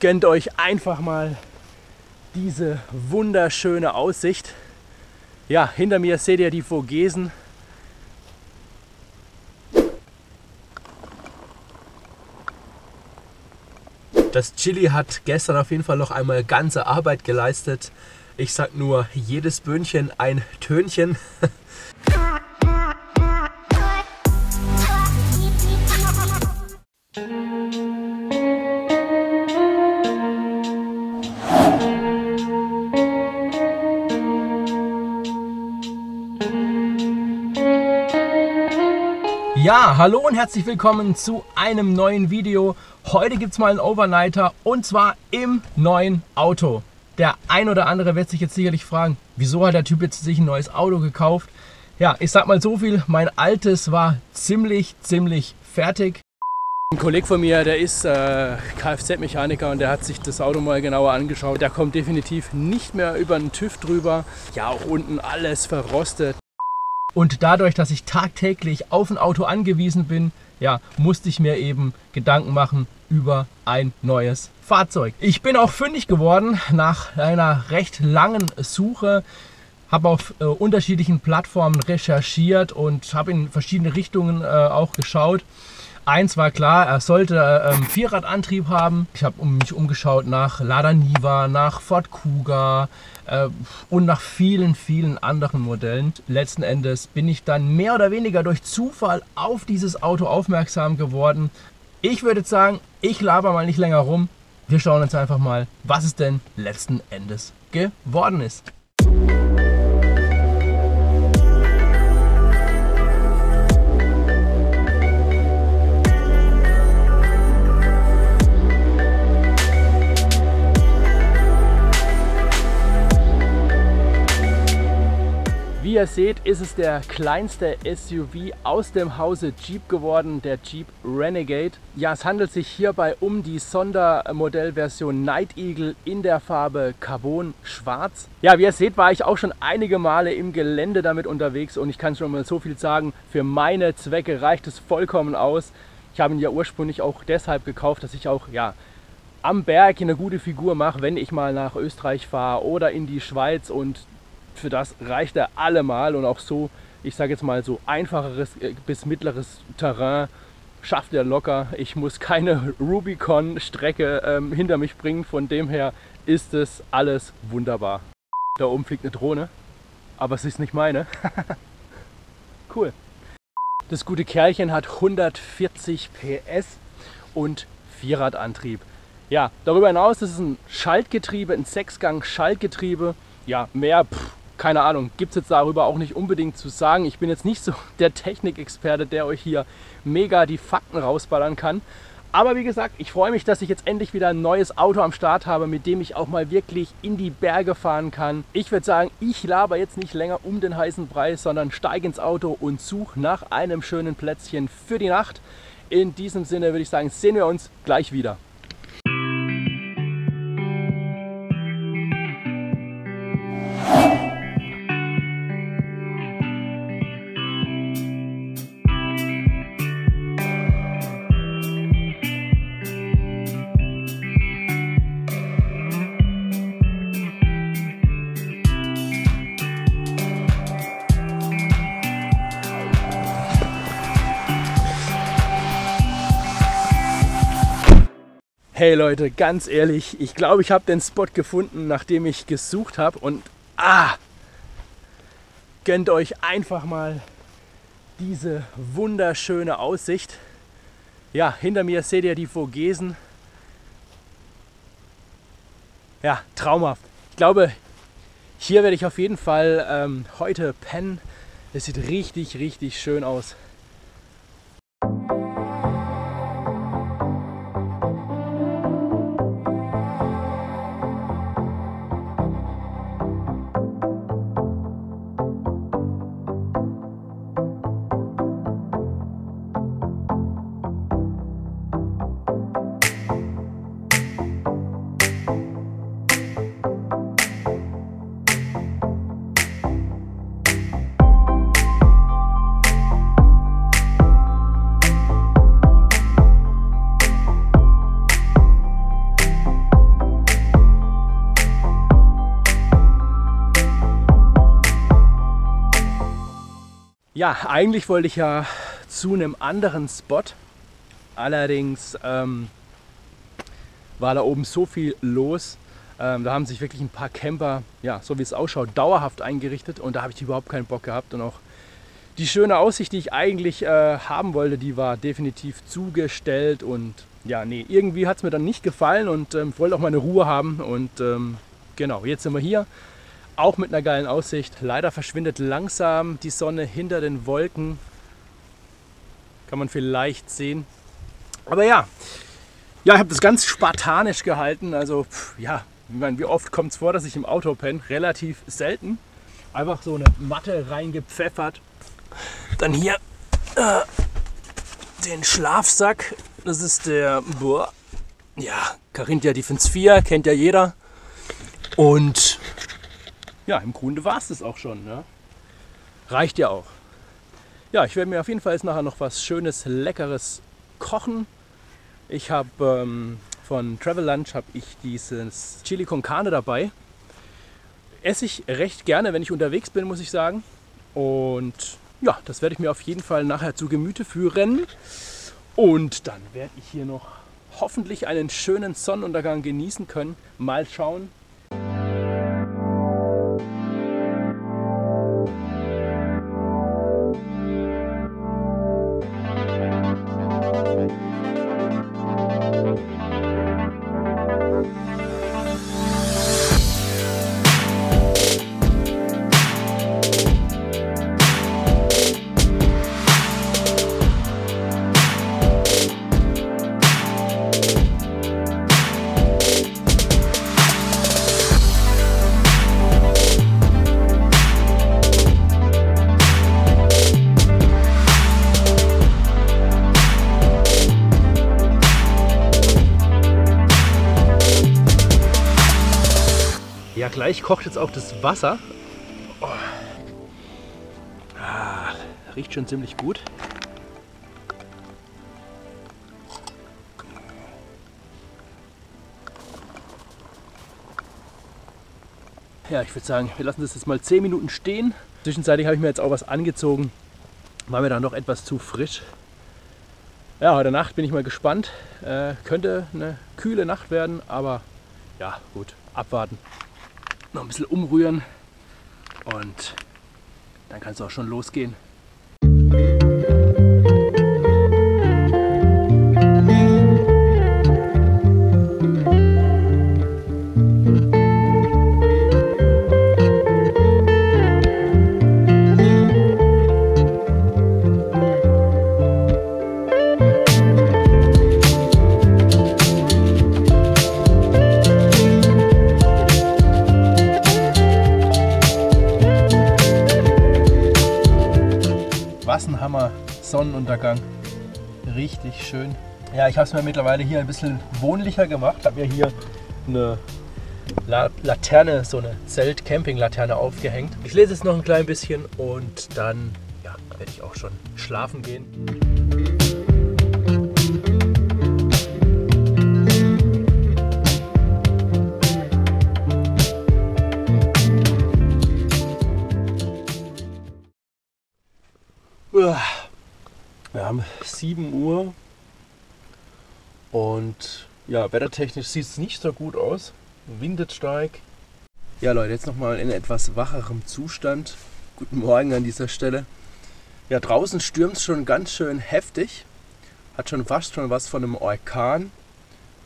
gönnt euch einfach mal diese wunderschöne Aussicht. Ja, hinter mir seht ihr die Vogesen. Das Chili hat gestern auf jeden Fall noch einmal ganze Arbeit geleistet. Ich sag nur, jedes Böhnchen ein Tönchen. Ja, hallo und herzlich willkommen zu einem neuen Video. Heute gibt es mal einen Overnighter und zwar im neuen Auto. Der ein oder andere wird sich jetzt sicherlich fragen, wieso hat der Typ jetzt sich ein neues Auto gekauft? Ja, ich sag mal so viel, mein altes war ziemlich, ziemlich fertig. Ein Kollege von mir, der ist äh, Kfz-Mechaniker und der hat sich das Auto mal genauer angeschaut. Der kommt definitiv nicht mehr über den TÜV drüber. Ja, auch unten alles verrostet. Und dadurch, dass ich tagtäglich auf ein Auto angewiesen bin, ja, musste ich mir eben Gedanken machen über ein neues Fahrzeug. Ich bin auch fündig geworden nach einer recht langen Suche, habe auf äh, unterschiedlichen Plattformen recherchiert und habe in verschiedene Richtungen äh, auch geschaut. Eins war klar, er sollte ähm, Vierradantrieb haben. Ich habe mich umgeschaut nach Lada Niva, nach Ford Kuga äh, und nach vielen, vielen anderen Modellen. Letzten Endes bin ich dann mehr oder weniger durch Zufall auf dieses Auto aufmerksam geworden. Ich würde sagen, ich laber mal nicht länger rum. Wir schauen uns einfach mal, was es denn letzten Endes geworden ist. Ihr seht, ist es der kleinste SUV aus dem Hause Jeep geworden, der Jeep Renegade. Ja, es handelt sich hierbei um die Sondermodellversion Night Eagle in der Farbe Carbon Schwarz. Ja, wie ihr seht, war ich auch schon einige Male im Gelände damit unterwegs und ich kann schon mal so viel sagen, für meine Zwecke reicht es vollkommen aus. Ich habe ihn ja ursprünglich auch deshalb gekauft, dass ich auch ja, am Berg eine gute Figur mache, wenn ich mal nach Österreich fahre oder in die Schweiz und für das reicht er allemal und auch so, ich sage jetzt mal so einfacheres äh, bis mittleres Terrain schafft er locker. Ich muss keine Rubicon-Strecke ähm, hinter mich bringen, von dem her ist es alles wunderbar. Da oben fliegt eine Drohne, aber es ist nicht meine. cool. Das gute Kerlchen hat 140 PS und Vierradantrieb. Ja, darüber hinaus ist es ein Schaltgetriebe, ein Sechsgang-Schaltgetriebe. Ja, mehr pff, keine Ahnung, gibt es jetzt darüber auch nicht unbedingt zu sagen. Ich bin jetzt nicht so der Technikexperte, der euch hier mega die Fakten rausballern kann. Aber wie gesagt, ich freue mich, dass ich jetzt endlich wieder ein neues Auto am Start habe, mit dem ich auch mal wirklich in die Berge fahren kann. Ich würde sagen, ich laber jetzt nicht länger um den heißen Preis, sondern steige ins Auto und suche nach einem schönen Plätzchen für die Nacht. In diesem Sinne würde ich sagen, sehen wir uns gleich wieder. Hey Leute, ganz ehrlich, ich glaube, ich habe den Spot gefunden, nachdem ich gesucht habe und ah, gönnt euch einfach mal diese wunderschöne Aussicht. Ja, hinter mir seht ihr die Vogesen. Ja, traumhaft. Ich glaube, hier werde ich auf jeden Fall ähm, heute pennen. Es sieht richtig, richtig schön aus. Ja, eigentlich wollte ich ja zu einem anderen Spot. Allerdings ähm, war da oben so viel los. Ähm, da haben sich wirklich ein paar Camper, ja, so wie es ausschaut, dauerhaft eingerichtet und da habe ich überhaupt keinen Bock gehabt und auch die schöne Aussicht, die ich eigentlich äh, haben wollte, die war definitiv zugestellt und ja, nee, irgendwie hat es mir dann nicht gefallen und ähm, wollte auch meine Ruhe haben und ähm, genau, jetzt sind wir hier, auch mit einer geilen Aussicht. Leider verschwindet langsam die Sonne hinter den Wolken, kann man vielleicht sehen. Aber ja, ja, ich habe das ganz spartanisch gehalten. Also pff, ja, ich meine, wie oft kommt es vor, dass ich im Auto penne? Relativ selten. Einfach so eine Matte reingepfeffert. Dann hier äh, den Schlafsack. Das ist der, boah, ja, Carinthia Defense 4, kennt ja jeder. Und ja, im Grunde war es das auch schon. Ne? Reicht ja auch. Ja, ich werde mir auf jeden Fall jetzt nachher noch was Schönes, Leckeres kochen. Ich habe ähm, von Travel Lunch habe ich dieses Chili con Carne dabei. Esse ich recht gerne, wenn ich unterwegs bin, muss ich sagen. Und ja, das werde ich mir auf jeden Fall nachher zu Gemüte führen. Und dann werde ich hier noch hoffentlich einen schönen Sonnenuntergang genießen können. Mal schauen, gleich kocht jetzt auch das Wasser. Oh. Ah, riecht schon ziemlich gut. Ja, ich würde sagen, wir lassen das jetzt mal 10 Minuten stehen. Zwischenzeitlich habe ich mir jetzt auch was angezogen. War mir dann noch etwas zu frisch. Ja, heute Nacht bin ich mal gespannt. Äh, könnte eine kühle Nacht werden, aber ja, gut, abwarten noch ein bisschen umrühren und dann kann es auch schon losgehen. Sonnenuntergang. Richtig schön. Ja, ich habe es mir mittlerweile hier ein bisschen wohnlicher gemacht. Habe mir hier eine La Laterne, so eine Zelt-Camping-Laterne aufgehängt. Ich lese jetzt noch ein klein bisschen und dann ja, werde ich auch schon schlafen gehen. Uah. Wir haben 7 Uhr und ja, wettertechnisch sieht es nicht so gut aus. Windet stark. Ja Leute, jetzt nochmal in etwas wacherem Zustand. Guten Morgen an dieser Stelle. Ja, draußen stürmt es schon ganz schön heftig. Hat schon fast schon was von einem Orkan.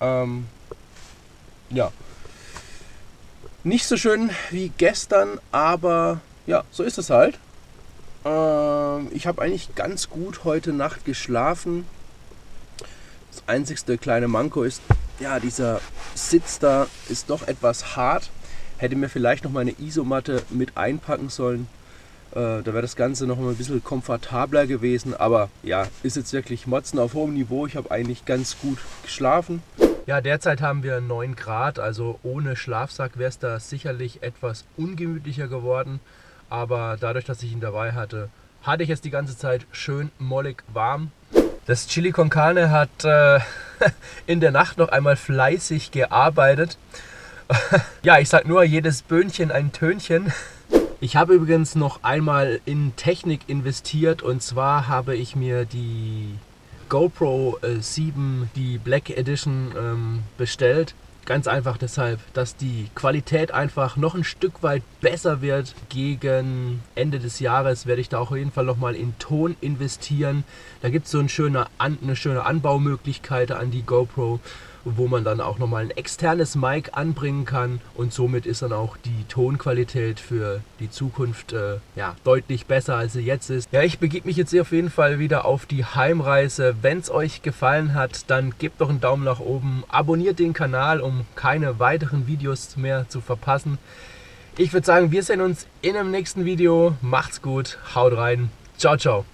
Ähm, ja. Nicht so schön wie gestern, aber ja, so ist es halt. Ähm, ich habe eigentlich ganz gut heute Nacht geschlafen. Das einzigste kleine Manko ist, ja, dieser Sitz da ist doch etwas hart. Hätte mir vielleicht noch meine Isomatte mit einpacken sollen. Äh, da wäre das Ganze noch mal ein bisschen komfortabler gewesen. Aber ja, ist jetzt wirklich Motzen auf hohem Niveau. Ich habe eigentlich ganz gut geschlafen. Ja, derzeit haben wir 9 Grad, also ohne Schlafsack wäre es da sicherlich etwas ungemütlicher geworden. Aber dadurch, dass ich ihn dabei hatte, hatte ich es die ganze Zeit schön mollig warm. Das Chili con Carne hat äh, in der Nacht noch einmal fleißig gearbeitet. ja, ich sag nur, jedes Böhnchen ein Tönchen. Ich habe übrigens noch einmal in Technik investiert und zwar habe ich mir die GoPro 7, äh, die Black Edition, ähm, bestellt. Ganz einfach deshalb, dass die Qualität einfach noch ein Stück weit besser wird. Gegen Ende des Jahres werde ich da auch auf jeden Fall nochmal in Ton investieren. Da gibt es so eine schöne, eine schöne Anbaumöglichkeit an die GoPro wo man dann auch nochmal ein externes Mic anbringen kann und somit ist dann auch die Tonqualität für die Zukunft äh, ja, deutlich besser als sie jetzt ist. Ja, ich begebe mich jetzt hier auf jeden Fall wieder auf die Heimreise. Wenn es euch gefallen hat, dann gebt doch einen Daumen nach oben, abonniert den Kanal, um keine weiteren Videos mehr zu verpassen. Ich würde sagen, wir sehen uns in einem nächsten Video. Macht's gut, haut rein, ciao, ciao.